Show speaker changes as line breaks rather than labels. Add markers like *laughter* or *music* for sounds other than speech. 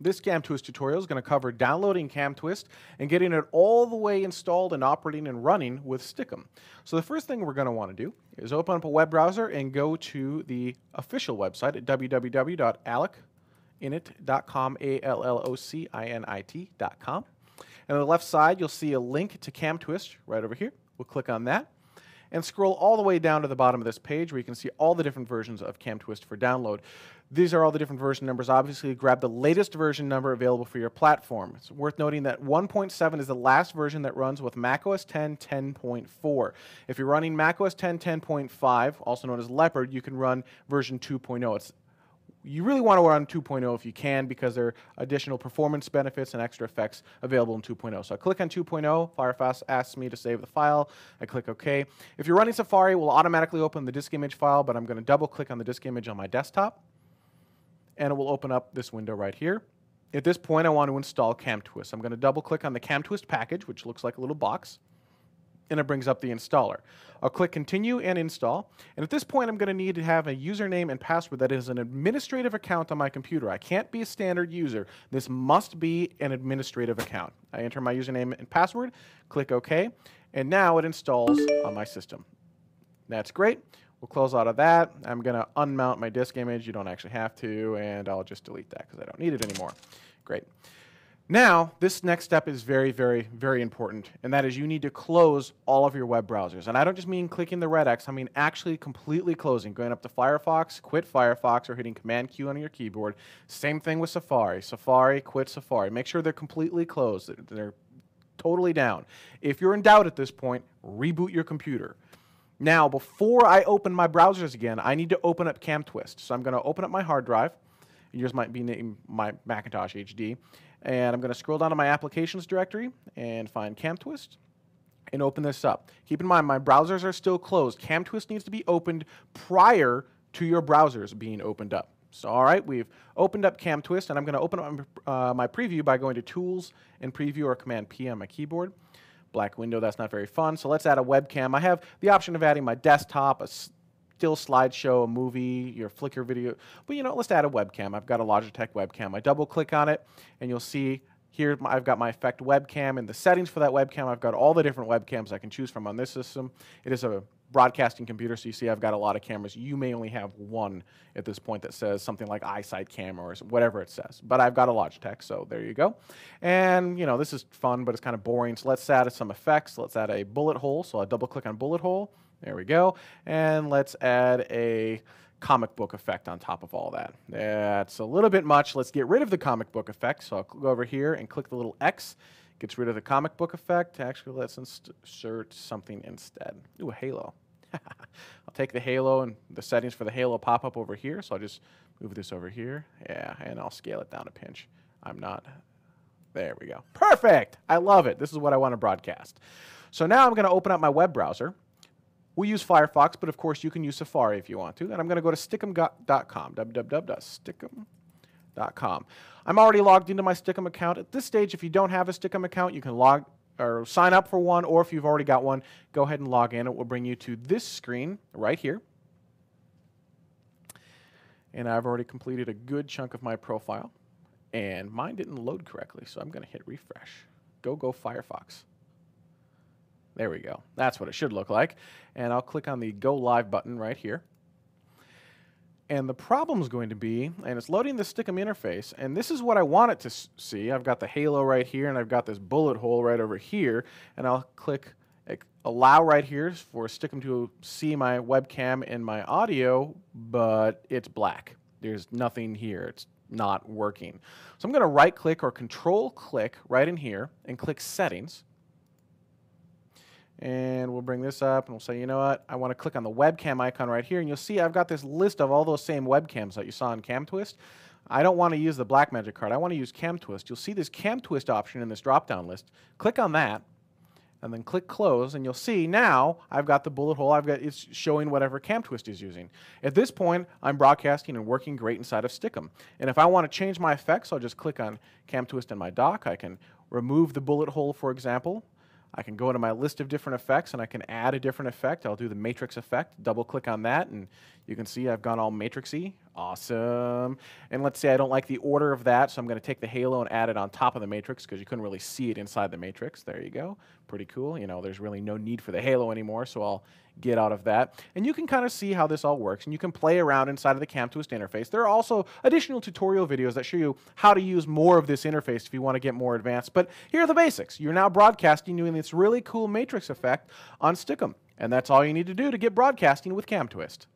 This CamTwist tutorial is going to cover downloading CamTwist and getting it all the way installed and operating and running with Stickam. So the first thing we're going to want to do is open up a web browser and go to the official website at www.allocinit.com, A-L-L-O-C-I-N-I-T.com. And on the left side, you'll see a link to CamTwist right over here. We'll click on that and scroll all the way down to the bottom of this page where you can see all the different versions of CamTwist for download. These are all the different version numbers. Obviously, grab the latest version number available for your platform. It's worth noting that 1.7 is the last version that runs with macOS 10 10.4. If you're running macOS 10 10.5, also known as Leopard, you can run version 2.0. It's you really want to run 2.0 if you can because there are additional performance benefits and extra effects available in 2.0. So I click on 2.0, Firefox asks me to save the file. I click OK. If you're running Safari, it will automatically open the disk image file, but I'm going to double click on the disk image on my desktop, and it will open up this window right here. At this point, I want to install CamTwist. I'm going to double click on the CamTwist package, which looks like a little box and it brings up the installer. I'll click continue and install. And at this point, I'm going to need to have a username and password that is an administrative account on my computer. I can't be a standard user. This must be an administrative account. I enter my username and password, click OK, and now it installs on my system. That's great. We'll close out of that. I'm going to unmount my disk image. You don't actually have to, and I'll just delete that because I don't need it anymore. Great. Now, this next step is very, very, very important, and that is you need to close all of your web browsers. And I don't just mean clicking the red X, I mean actually completely closing, going up to Firefox, quit Firefox, or hitting Command Q on your keyboard. Same thing with Safari. Safari, quit Safari. Make sure they're completely closed, they're totally down. If you're in doubt at this point, reboot your computer. Now, before I open my browsers again, I need to open up CamTwist. So I'm going to open up my hard drive. Yours might be named my Macintosh HD. And I'm going to scroll down to my applications directory and find CamTwist and open this up. Keep in mind, my browsers are still closed. CamTwist needs to be opened prior to your browsers being opened up. So, all right, we've opened up CamTwist, and I'm going to open up uh, my preview by going to Tools and Preview or Command P on my keyboard. Black window, that's not very fun. So let's add a webcam. I have the option of adding my desktop, a still slideshow, a movie, your Flickr video. But you know, let's add a webcam. I've got a Logitech webcam. I double click on it and you'll see here I've got my effect webcam and the settings for that webcam. I've got all the different webcams I can choose from on this system. It is a broadcasting computer, so you see I've got a lot of cameras. You may only have one at this point that says something like iSight camera or whatever it says. But I've got a Logitech, so there you go. And you know, this is fun, but it's kind of boring. So let's add some effects. Let's add a bullet hole. So I double click on bullet hole. There we go. And let's add a comic book effect on top of all that. That's a little bit much. Let's get rid of the comic book effect. So I'll go over here and click the little X. Gets rid of the comic book effect. Actually, let's insert something instead. Ooh, a halo. *laughs* I'll take the halo and the settings for the halo pop up over here. So I'll just move this over here. Yeah, and I'll scale it down a pinch. I'm not. There we go. Perfect. I love it. This is what I want to broadcast. So now I'm going to open up my web browser. We use Firefox, but of course you can use Safari if you want to. And I'm going to go to stickam.com, I'm already logged into my Stickam account. At this stage, if you don't have a Stickam account, you can log or sign up for one, or if you've already got one, go ahead and log in. It will bring you to this screen right here. And I've already completed a good chunk of my profile. And mine didn't load correctly, so I'm going to hit refresh. Go, go, Firefox. There we go. That's what it should look like. And I'll click on the Go Live button right here. And the problem is going to be, and it's loading the Stickam interface, and this is what I want it to see. I've got the halo right here, and I've got this bullet hole right over here, and I'll click allow right here for Stickam to see my webcam and my audio, but it's black. There's nothing here. It's not working. So I'm going to right click or control click right in here and click settings. And we'll bring this up and we'll say, you know what, I want to click on the webcam icon right here. And you'll see I've got this list of all those same webcams that you saw in CamTwist. I don't want to use the Blackmagic card. I want to use CamTwist. You'll see this CamTwist option in this drop-down list. Click on that and then click close and you'll see now I've got the bullet hole I've got it's showing whatever CamTwist is using at this point I'm broadcasting and working great inside of Stickam and if I want to change my effects I'll just click on CamTwist in my dock I can remove the bullet hole for example I can go into my list of different effects and I can add a different effect. I'll do the matrix effect, double click on that, and You can see I've gone all matrixy. Awesome. And let's say I don't like the order of that, so I'm going to take the halo and add it on top of the matrix because you couldn't really see it inside the matrix. There you go. Pretty cool. You know, there's really no need for the halo anymore, so I'll get out of that. And you can kind of see how this all works, and you can play around inside of the CamTwist interface. There are also additional tutorial videos that show you how to use more of this interface if you want to get more advanced. But here are the basics. You're now broadcasting doing this really cool matrix effect on Stickam. And that's all you need to do to get broadcasting with CamTwist.